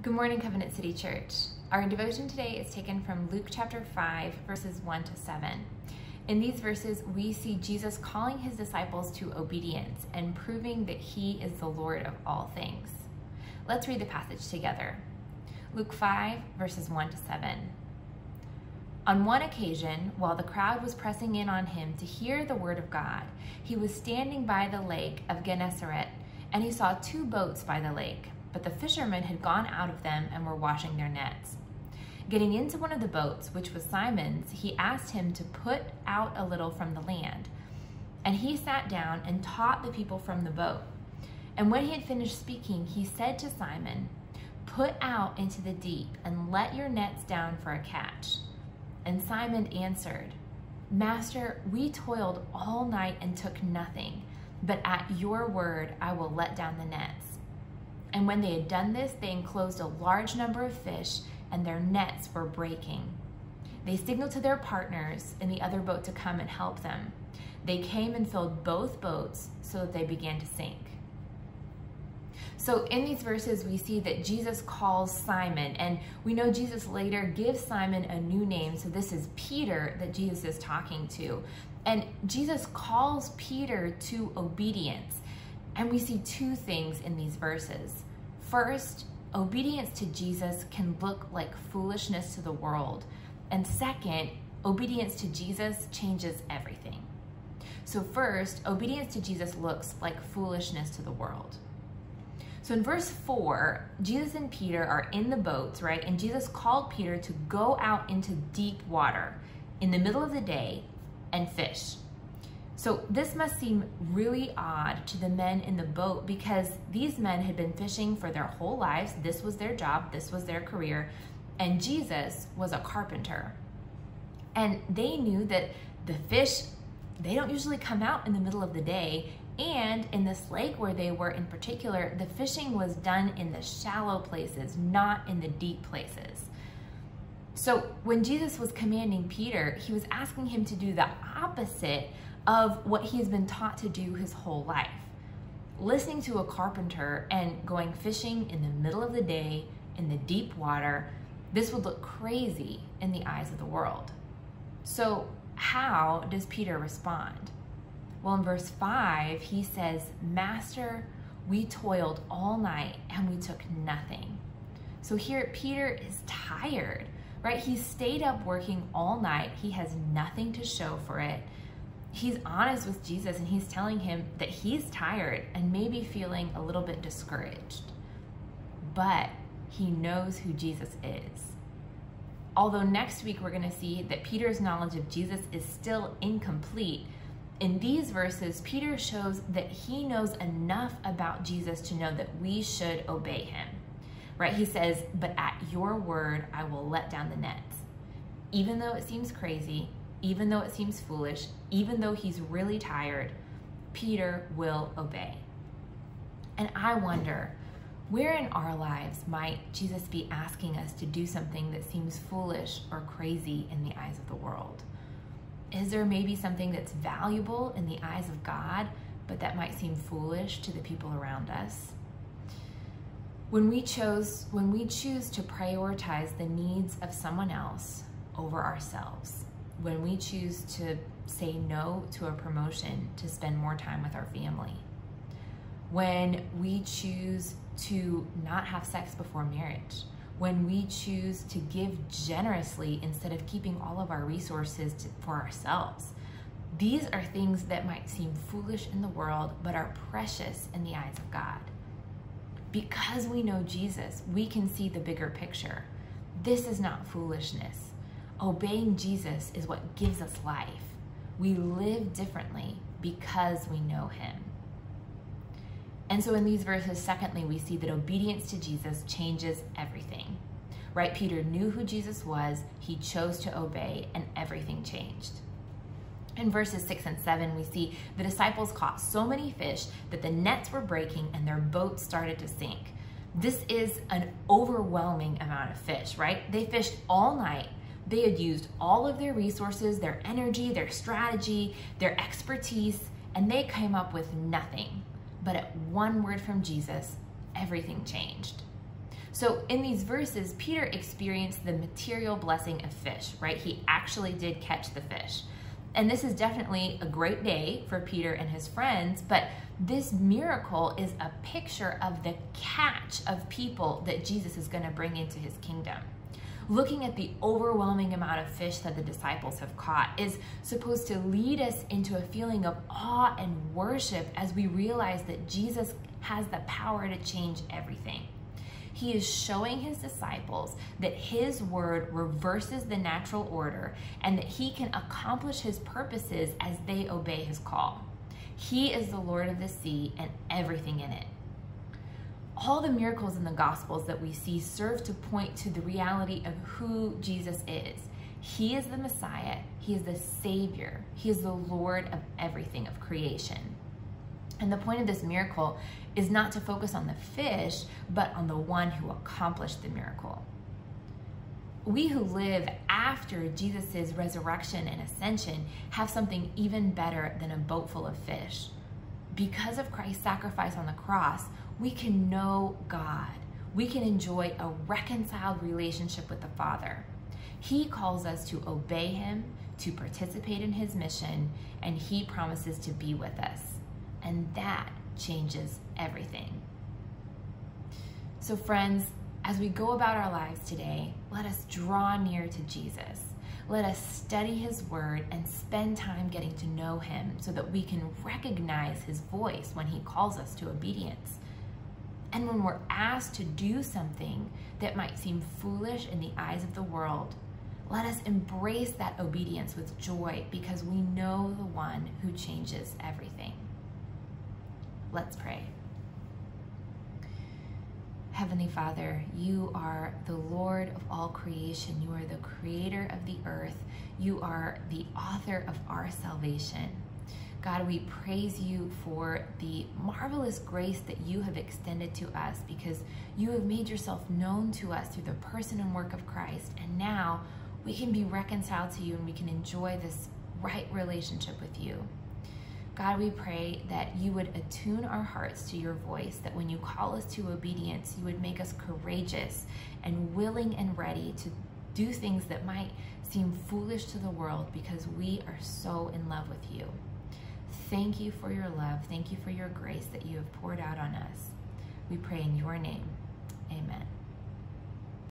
Good morning, Covenant City Church. Our devotion today is taken from Luke chapter 5, verses 1 to 7. In these verses, we see Jesus calling his disciples to obedience and proving that he is the Lord of all things. Let's read the passage together. Luke 5, verses 1 to 7. On one occasion, while the crowd was pressing in on him to hear the word of God, he was standing by the lake of Gennesaret, and he saw two boats by the lake but the fishermen had gone out of them and were washing their nets. Getting into one of the boats, which was Simon's, he asked him to put out a little from the land. And he sat down and taught the people from the boat. And when he had finished speaking, he said to Simon, Put out into the deep and let your nets down for a catch. And Simon answered, Master, we toiled all night and took nothing, but at your word I will let down the nets. And when they had done this, they enclosed a large number of fish, and their nets were breaking. They signaled to their partners in the other boat to come and help them. They came and filled both boats so that they began to sink. So in these verses, we see that Jesus calls Simon, and we know Jesus later gives Simon a new name. So this is Peter that Jesus is talking to. And Jesus calls Peter to obedience. And we see two things in these verses. First, obedience to Jesus can look like foolishness to the world. And second, obedience to Jesus changes everything. So, first, obedience to Jesus looks like foolishness to the world. So, in verse 4, Jesus and Peter are in the boats, right? And Jesus called Peter to go out into deep water in the middle of the day and fish. So this must seem really odd to the men in the boat because these men had been fishing for their whole lives. This was their job, this was their career, and Jesus was a carpenter. And they knew that the fish, they don't usually come out in the middle of the day. And in this lake where they were in particular, the fishing was done in the shallow places, not in the deep places. So when Jesus was commanding Peter, he was asking him to do the opposite of what he has been taught to do his whole life. Listening to a carpenter and going fishing in the middle of the day in the deep water, this would look crazy in the eyes of the world. So, how does Peter respond? Well, in verse 5, he says, Master, we toiled all night and we took nothing. So here, Peter is tired, right? He stayed up working all night. He has nothing to show for it he's honest with Jesus and he's telling him that he's tired and maybe feeling a little bit discouraged. But he knows who Jesus is. Although next week we're going to see that Peter's knowledge of Jesus is still incomplete, in these verses, Peter shows that he knows enough about Jesus to know that we should obey him. Right? He says, But at your word, I will let down the nets. Even though it seems crazy, even though it seems foolish, even though he's really tired, Peter will obey. And I wonder, where in our lives might Jesus be asking us to do something that seems foolish or crazy in the eyes of the world? Is there maybe something that's valuable in the eyes of God, but that might seem foolish to the people around us? When we chose, when we choose to prioritize the needs of someone else over ourselves, when we choose to say no to a promotion to spend more time with our family, when we choose to not have sex before marriage, when we choose to give generously instead of keeping all of our resources to, for ourselves. These are things that might seem foolish in the world, but are precious in the eyes of God. Because we know Jesus, we can see the bigger picture. This is not foolishness obeying Jesus is what gives us life. We live differently because we know him. And so in these verses, secondly, we see that obedience to Jesus changes everything. Right? Peter knew who Jesus was, he chose to obey, and everything changed. In verses 6 and 7, we see the disciples caught so many fish that the nets were breaking and their boats started to sink. This is an overwhelming amount of fish, right? They fished all night they had used all of their resources, their energy, their strategy, their expertise, and they came up with nothing. But at one word from Jesus, everything changed. So in these verses, Peter experienced the material blessing of fish, right? He actually did catch the fish. And this is definitely a great day for Peter and his friends, but this miracle is a picture of the catch of people that Jesus is going to bring into his kingdom. Looking at the overwhelming amount of fish that the disciples have caught is supposed to lead us into a feeling of awe and worship as we realize that Jesus has the power to change everything. He is showing his disciples that his word reverses the natural order and that he can accomplish his purposes as they obey his call. He is the Lord of the sea and everything in it. All the miracles in the Gospels that we see serve to point to the reality of who Jesus is. He is the Messiah, He is the Savior, He is the Lord of everything, of creation. And the point of this miracle is not to focus on the fish, but on the one who accomplished the miracle. We who live after Jesus' resurrection and ascension have something even better than a boat full of fish. Because of Christ's sacrifice on the cross, we can know God. We can enjoy a reconciled relationship with the Father. He calls us to obey Him, to participate in His mission, and He promises to be with us. And that changes everything. So, friends, as we go about our lives today, let us draw near to Jesus. Let us study his word and spend time getting to know him so that we can recognize his voice when he calls us to obedience. And when we're asked to do something that might seem foolish in the eyes of the world, let us embrace that obedience with joy because we know the one who changes everything. Let's pray. Heavenly Father, you are the Lord of all creation. You are the creator of the earth. You are the author of our salvation. God, we praise you for the marvelous grace that you have extended to us because you have made yourself known to us through the person and work of Christ. And now we can be reconciled to you and we can enjoy this right relationship with you. God, we pray that you would attune our hearts to your voice, that when you call us to obedience, you would make us courageous and willing and ready to do things that might seem foolish to the world because we are so in love with you. Thank you for your love. Thank you for your grace that you have poured out on us. We pray in your name. Amen.